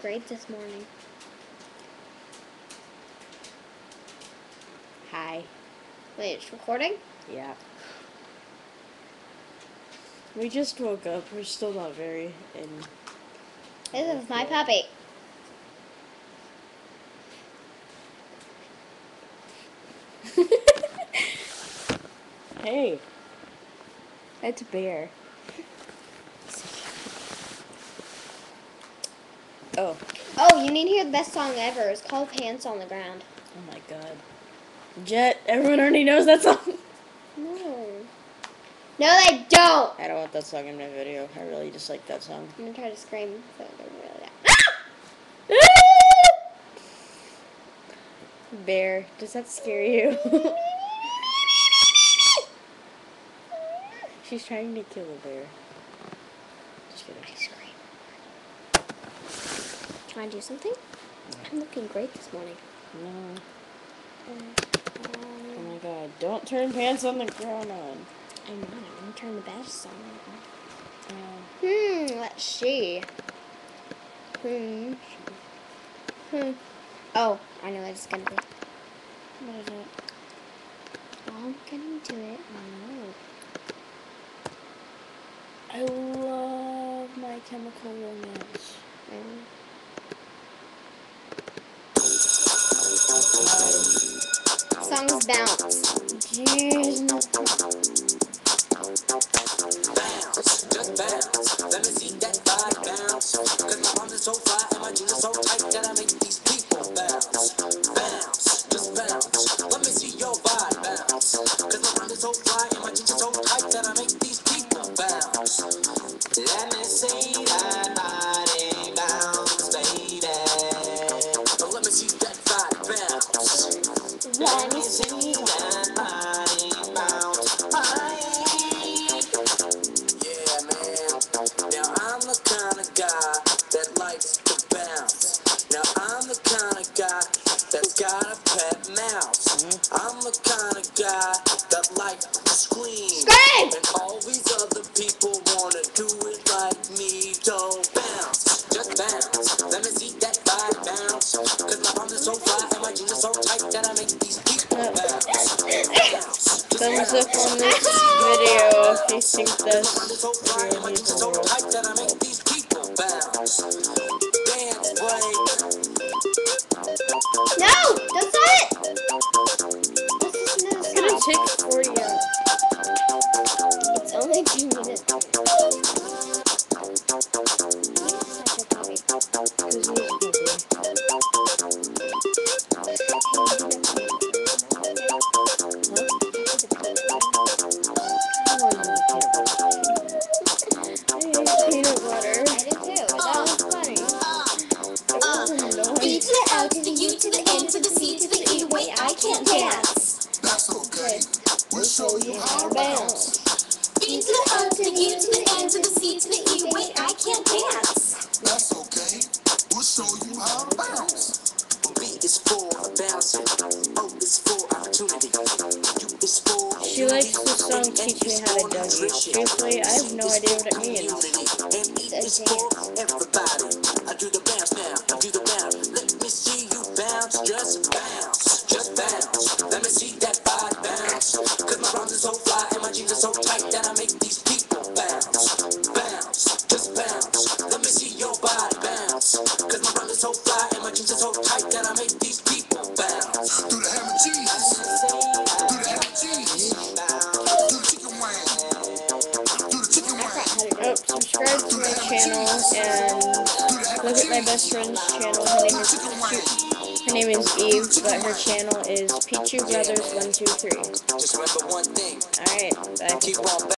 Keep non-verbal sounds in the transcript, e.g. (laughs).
Great this morning. Hi. Wait, it's recording? Yeah. We just woke up. We're still not very in. This is my puppy. (laughs) Hey. That's a bear. Oh. Oh, you need to hear the best song ever. It's called Pants on the Ground. Oh my god. Jett, everyone already knows that song. (laughs) No. No, they don't! I don't want that song in my video. I really just like that song. I'm gonna try to scream so they're really loud. Ah! Bear, does that scare you? (laughs) She's trying to kill a bear. Just kidding. Can I do something? I'm looking great this morning. No. Oh my god. Don't turn pants on the ground on. I'm not. I'm gonna turn the best song on. Uh, Hmm, let's see. Hmm. Hmm. Oh, I know what it's gonna be. what is it? I'm gonna do it. I love my chemical romance. Mm. Songs bounce. Jeez. bounce, just bounce. Let me see that body bounce. Aye. Yeah, man. Now I'm the kind of guy that likes to bounce. Now I'm the kind of guy that's got a pet mouse. I'm the kind of guy that likes to scream. Scream! And all these other people wanna do it like me. Don't bounce, just bounce. Let me Thumbs up on this video if you think this so fly and my jeans are so tight that I make these people bounce. Dance break. No! That's not it! This is no It's gonna take 40 hours. It's only two minutes. That's okay. We'll show you how to bounce. B to the L to the U to the N to the C to the E. Wait, I can't dance. That's okay. We'll show you how to bounce. B is for bouncing. O is for opportunity. U is for She likes the song Teach Me How to Dance. Truthfully, I have no idea what it means. And E is for everybody. I do the bounce now. I do the Cause my arms are so fly and my jeans are so tight that I make these people bounce. Bounce. Just bounce. Let me see your body bounce. Cause my arms are so fly and my jeans are so tight that I make these people bounce. Do the ham and cheese. Do the ham and cheese. Do the chicken wing. Do the chicken wing. Oh, subscribe to my channel and Do the ham look at my best friend's channel. Her name is Chicken wing. Her name is Eve, but her channel is Pichu Brothers One Two Three. Just remember one thing. All right, bye.